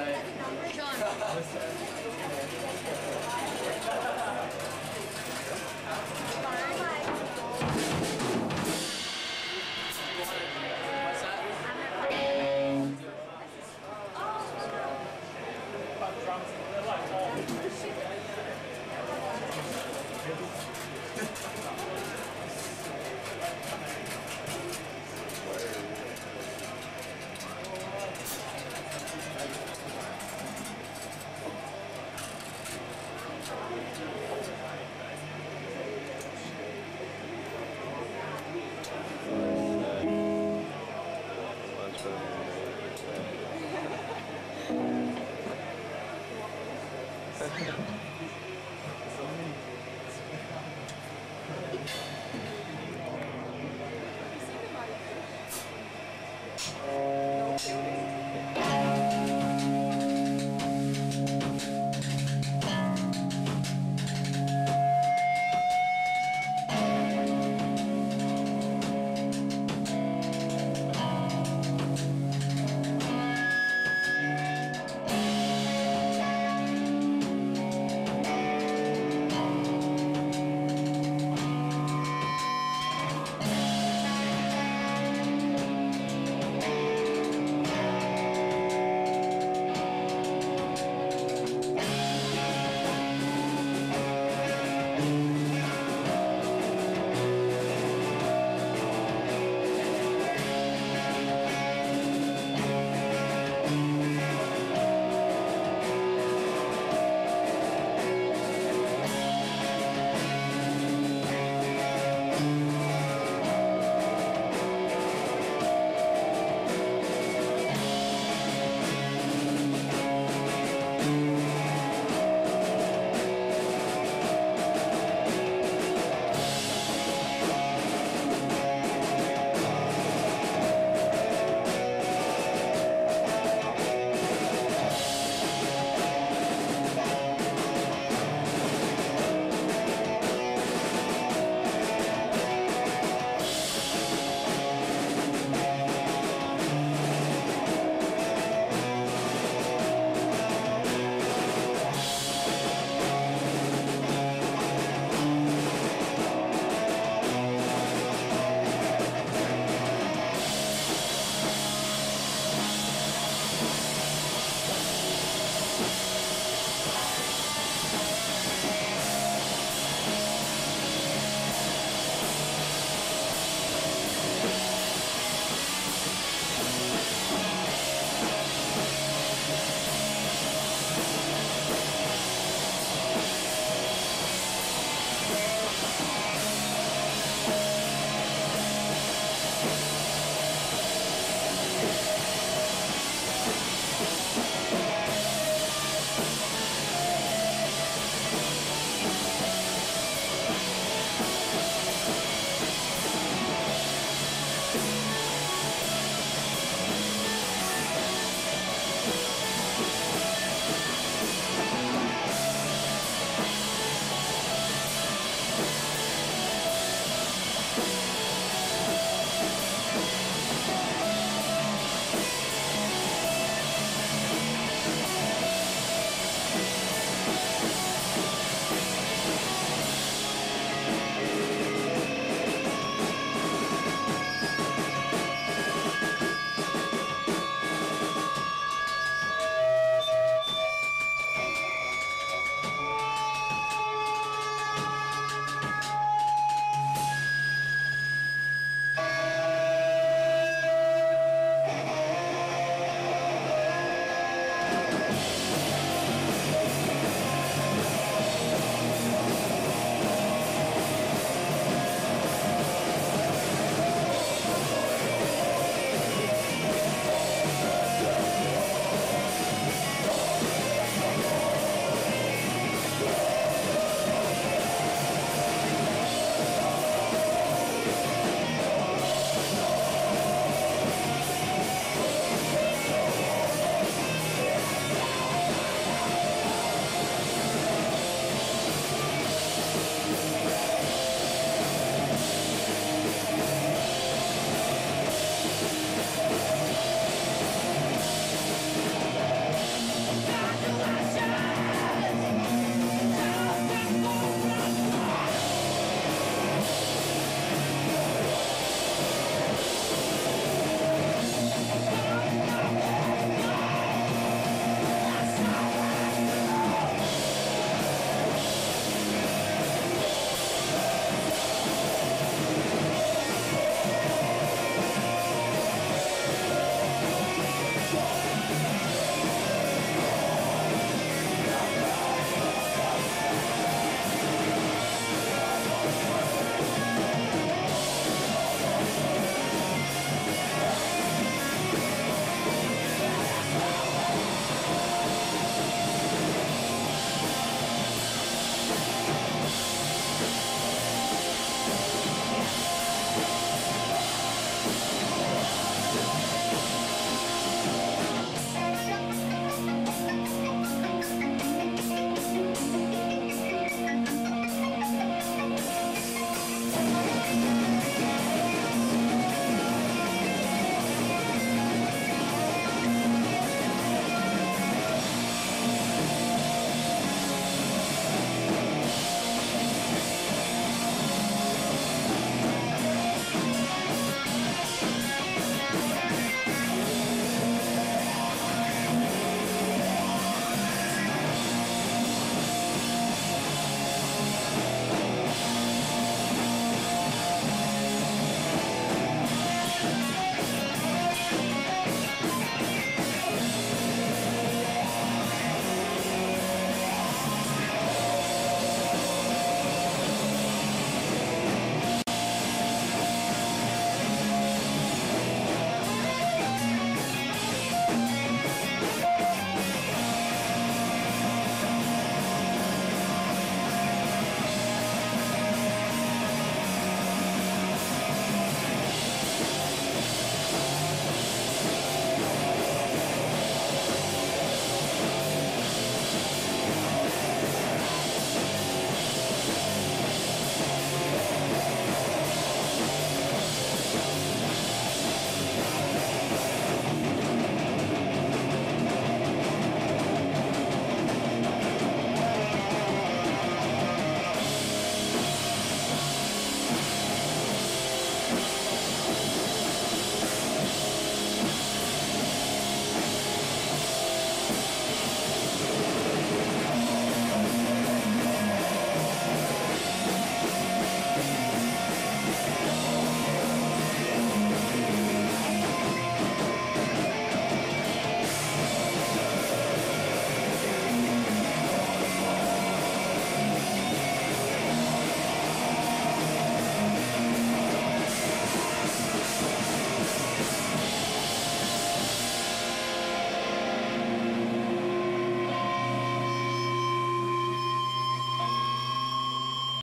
say. Sean.